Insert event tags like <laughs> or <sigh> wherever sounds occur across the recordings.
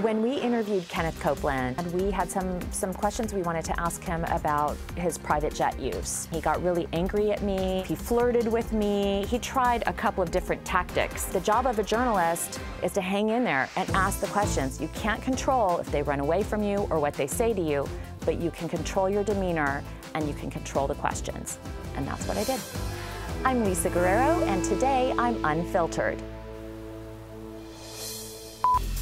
When we interviewed Kenneth Copeland, and we had some, some questions we wanted to ask him about his private jet use. He got really angry at me, he flirted with me, he tried a couple of different tactics. The job of a journalist is to hang in there and ask the questions. You can't control if they run away from you or what they say to you, but you can control your demeanor and you can control the questions. And that's what I did. I'm Lisa Guerrero, and today I'm unfiltered.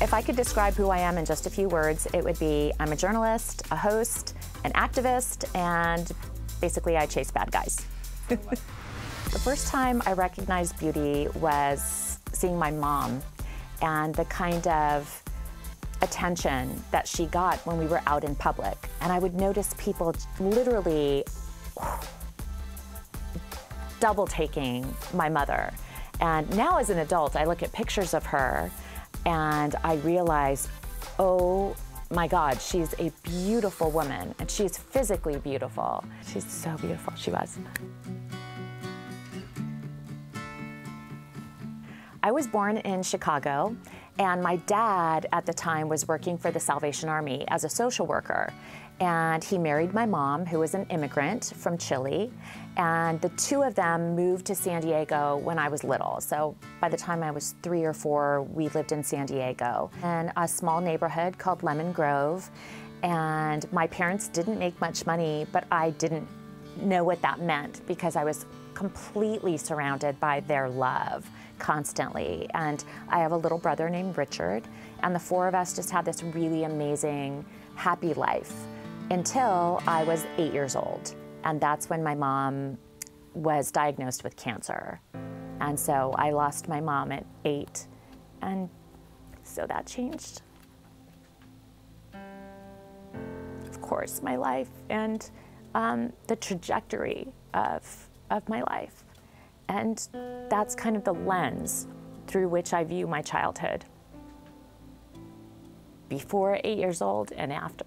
If I could describe who I am in just a few words, it would be I'm a journalist, a host, an activist, and basically I chase bad guys. <laughs> the first time I recognized beauty was seeing my mom and the kind of attention that she got when we were out in public. And I would notice people literally double taking my mother. And now as an adult, I look at pictures of her and I realized, oh my God, she's a beautiful woman, and she's physically beautiful. She's so beautiful, she was. I was born in Chicago, and my dad at the time was working for the Salvation Army as a social worker and he married my mom, who was an immigrant from Chile. And the two of them moved to San Diego when I was little. So by the time I was three or four, we lived in San Diego in a small neighborhood called Lemon Grove. And my parents didn't make much money, but I didn't know what that meant because I was completely surrounded by their love constantly. And I have a little brother named Richard, and the four of us just had this really amazing, happy life until I was eight years old. And that's when my mom was diagnosed with cancer. And so I lost my mom at eight. And so that changed. Of course, my life and um, the trajectory of, of my life. And that's kind of the lens through which I view my childhood. Before eight years old and after.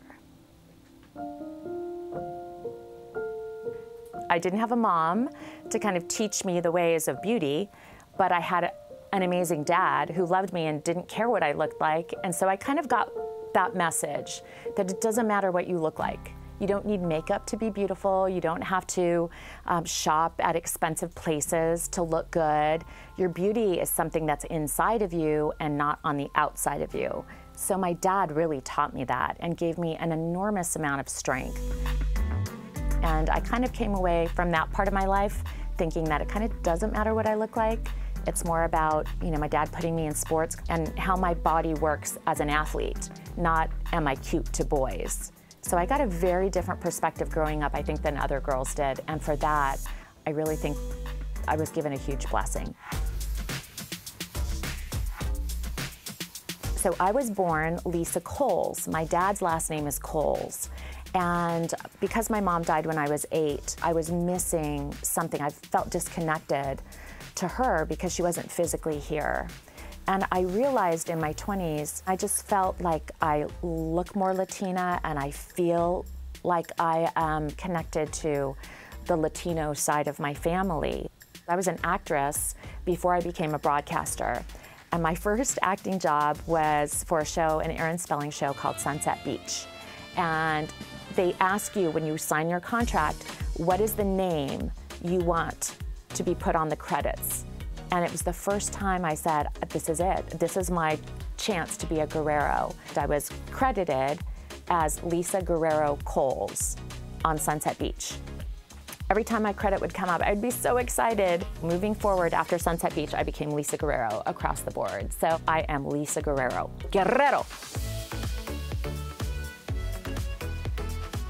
I didn't have a mom to kind of teach me the ways of beauty, but I had an amazing dad who loved me and didn't care what I looked like. And so I kind of got that message that it doesn't matter what you look like. You don't need makeup to be beautiful. You don't have to um, shop at expensive places to look good. Your beauty is something that's inside of you and not on the outside of you. So my dad really taught me that and gave me an enormous amount of strength. And I kind of came away from that part of my life thinking that it kind of doesn't matter what I look like. It's more about, you know, my dad putting me in sports and how my body works as an athlete, not am I cute to boys. So I got a very different perspective growing up, I think, than other girls did. And for that, I really think I was given a huge blessing. So I was born Lisa Coles. My dad's last name is Coles. And because my mom died when I was eight, I was missing something. I felt disconnected to her because she wasn't physically here. And I realized in my 20s, I just felt like I look more Latina and I feel like I am connected to the Latino side of my family. I was an actress before I became a broadcaster. And my first acting job was for a show, an Aaron Spelling show called Sunset Beach. And they ask you when you sign your contract, what is the name you want to be put on the credits? And it was the first time I said, this is it. This is my chance to be a Guerrero. I was credited as Lisa Guerrero Coles on Sunset Beach. Every time my credit would come up, I'd be so excited. Moving forward after Sunset Beach, I became Lisa Guerrero across the board. So I am Lisa Guerrero. Guerrero.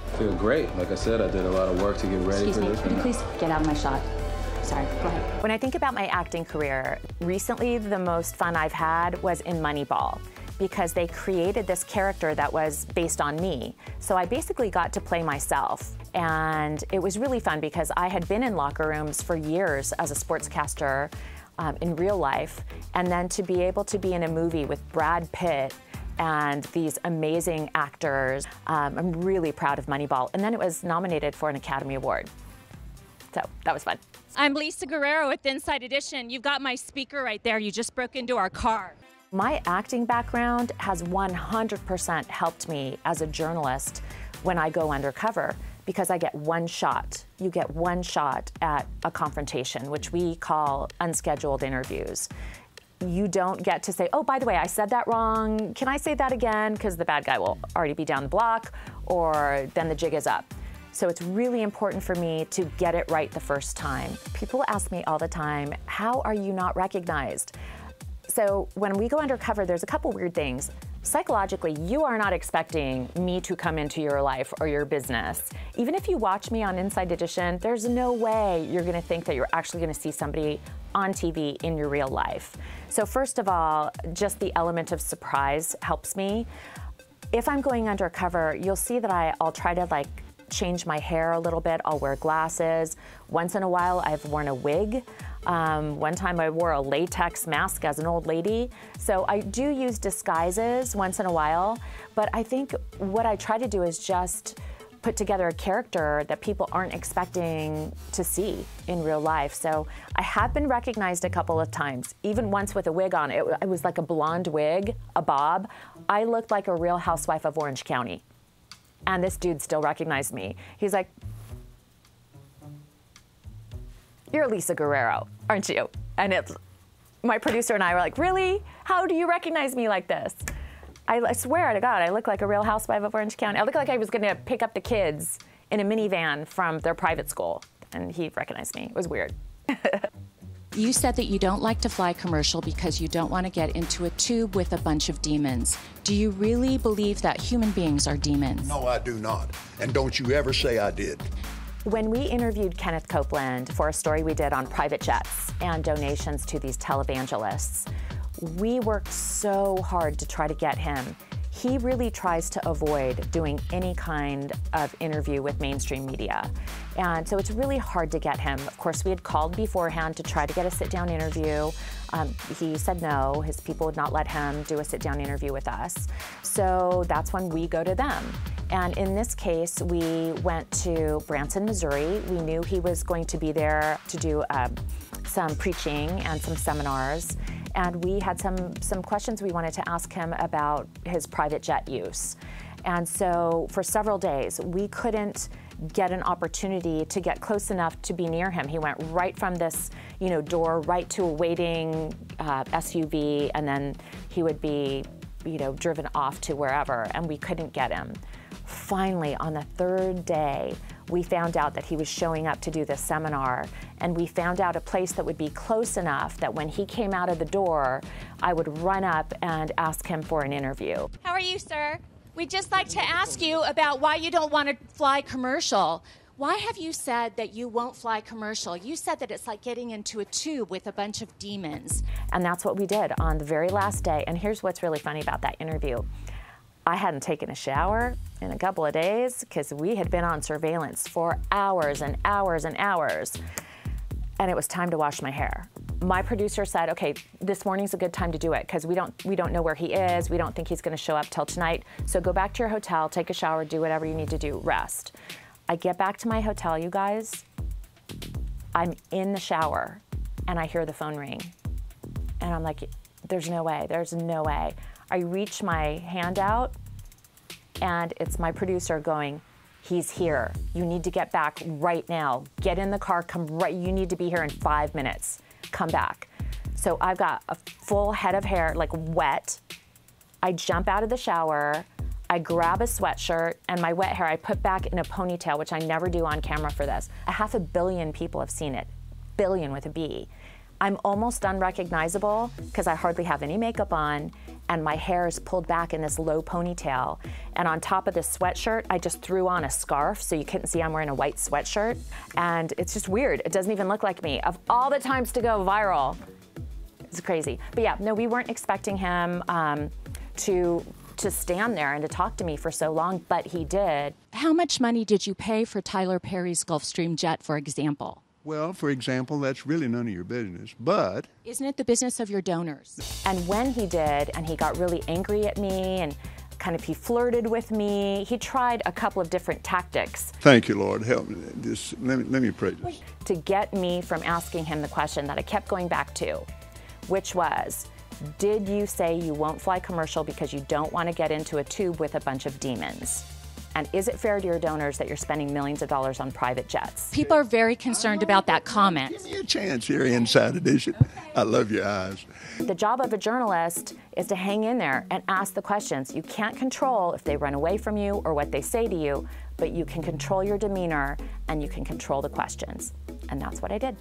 I feel great. Like I said, I did a lot of work to get ready Excuse for me, this. Can you please get out of my shot? Sorry, go ahead. When I think about my acting career, recently the most fun I've had was in Moneyball because they created this character that was based on me. So I basically got to play myself. And it was really fun because I had been in locker rooms for years as a sportscaster um, in real life. And then to be able to be in a movie with Brad Pitt and these amazing actors. Um, I'm really proud of Moneyball. And then it was nominated for an Academy Award. So that was fun. I'm Lisa Guerrero with Inside Edition. You've got my speaker right there. You just broke into our car. My acting background has 100% helped me as a journalist when I go undercover because I get one shot. You get one shot at a confrontation, which we call unscheduled interviews. You don't get to say, oh, by the way, I said that wrong. Can I say that again? Because the bad guy will already be down the block, or then the jig is up. So it's really important for me to get it right the first time. People ask me all the time, how are you not recognized? So when we go undercover, there's a couple weird things psychologically, you are not expecting me to come into your life or your business. Even if you watch me on Inside Edition, there's no way you're gonna think that you're actually gonna see somebody on TV in your real life. So, first of all, just the element of surprise helps me. If I'm going undercover, you'll see that I, I'll try to like change my hair a little bit. I'll wear glasses. Once in a while, I've worn a wig. Um, one time I wore a latex mask as an old lady. So I do use disguises once in a while, but I think what I try to do is just put together a character that people aren't expecting to see in real life. So I have been recognized a couple of times, even once with a wig on. It, it was like a blonde wig, a bob. I looked like a real housewife of Orange County. And this dude still recognized me. He's like, you're Lisa Guerrero, aren't you? And it's my producer and I were like, really? How do you recognize me like this? I, I swear to God, I look like a real housewife of Orange County. I look like I was to pick up the kids in a minivan from their private school. And he recognized me. It was weird. <laughs> You said that you don't like to fly commercial because you don't want to get into a tube with a bunch of demons. Do you really believe that human beings are demons? No, I do not. And don't you ever say I did. When we interviewed Kenneth Copeland for a story we did on private jets and donations to these televangelists, we worked so hard to try to get him. He really tries to avoid doing any kind of interview with mainstream media. And so it's really hard to get him. Of course, we had called beforehand to try to get a sit down interview. Um, he said no, his people would not let him do a sit down interview with us. So that's when we go to them. And in this case, we went to Branson, Missouri. We knew he was going to be there to do um, some preaching and some seminars. And we had some, some questions we wanted to ask him about his private jet use. And so for several days, we couldn't get an opportunity to get close enough to be near him. He went right from this, you know, door right to a waiting uh, SUV, and then he would be, you know, driven off to wherever, and we couldn't get him. Finally, on the third day, we found out that he was showing up to do this seminar, and we found out a place that would be close enough that when he came out of the door, I would run up and ask him for an interview. How are you, sir? We'd just like to ask you about why you don't want to fly commercial. Why have you said that you won't fly commercial? You said that it's like getting into a tube with a bunch of demons. And that's what we did on the very last day. And here's what's really funny about that interview. I hadn't taken a shower in a couple of days because we had been on surveillance for hours and hours and hours. And it was time to wash my hair. My producer said, "Okay, this morning's a good time to do it because we don't we don't know where he is. We don't think he's going to show up till tonight. So go back to your hotel, take a shower, do whatever you need to do, rest." I get back to my hotel, you guys. I'm in the shower and I hear the phone ring. And I'm like, there's no way. There's no way. I reach my hand out, and it's my producer going, He's here. You need to get back right now. Get in the car, come right. You need to be here in five minutes. Come back. So I've got a full head of hair, like wet. I jump out of the shower. I grab a sweatshirt and my wet hair I put back in a ponytail, which I never do on camera for this. A half a billion people have seen it. Billion with a B. I'm almost unrecognizable because I hardly have any makeup on and my hair is pulled back in this low ponytail. And on top of this sweatshirt, I just threw on a scarf so you couldn't see I'm wearing a white sweatshirt. And it's just weird. It doesn't even look like me. Of all the times to go viral, it's crazy. But yeah, no, we weren't expecting him um, to to stand there and to talk to me for so long, but he did. How much money did you pay for Tyler Perry's Gulfstream jet, for example? Well, for example, that's really none of your business, but. Isn't it the business of your donors? And when he did, and he got really angry at me and kind of he flirted with me. He tried a couple of different tactics. Thank you, Lord. Help me. Just let me, let me pray this. To get me from asking him the question that I kept going back to, which was, Did you say you won't fly commercial because you don't want to get into a tube with a bunch of demons? And is it fair to your donors that you're spending millions of dollars on private jets? People are very concerned about that comment. Give me a chance here, Inside Edition. I love your eyes. The job of a journalist is to hang in there and ask the questions. You can't control if they run away from you or what they say to you, but you can control your demeanor and you can control the questions. And that's what I did.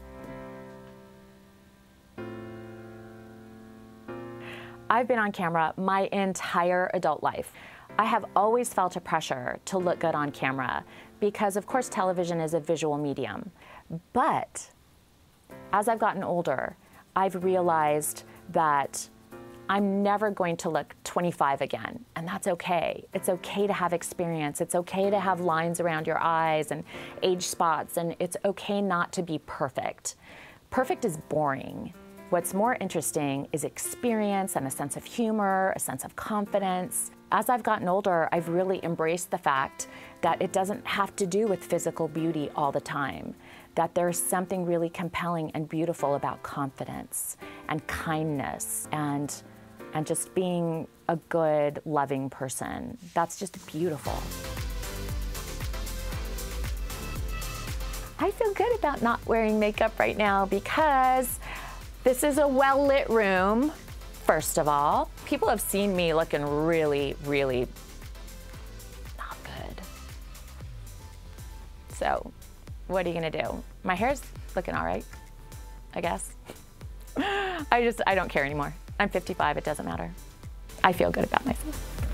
I've been on camera my entire adult life. I have always felt a pressure to look good on camera because, of course, television is a visual medium. But as I've gotten older, I've realized that I'm never going to look 25 again, and that's okay. It's okay to have experience. It's okay to have lines around your eyes and age spots, and it's okay not to be perfect. Perfect is boring. What's more interesting is experience and a sense of humor, a sense of confidence. As I've gotten older, I've really embraced the fact that it doesn't have to do with physical beauty all the time, that there's something really compelling and beautiful about confidence and kindness and, and just being a good, loving person. That's just beautiful. I feel good about not wearing makeup right now because this is a well lit room, first of all. People have seen me looking really, really not good. So, what are you gonna do? My hair's looking all right, I guess. <gasps> I just, I don't care anymore. I'm 55, it doesn't matter. I feel good about myself.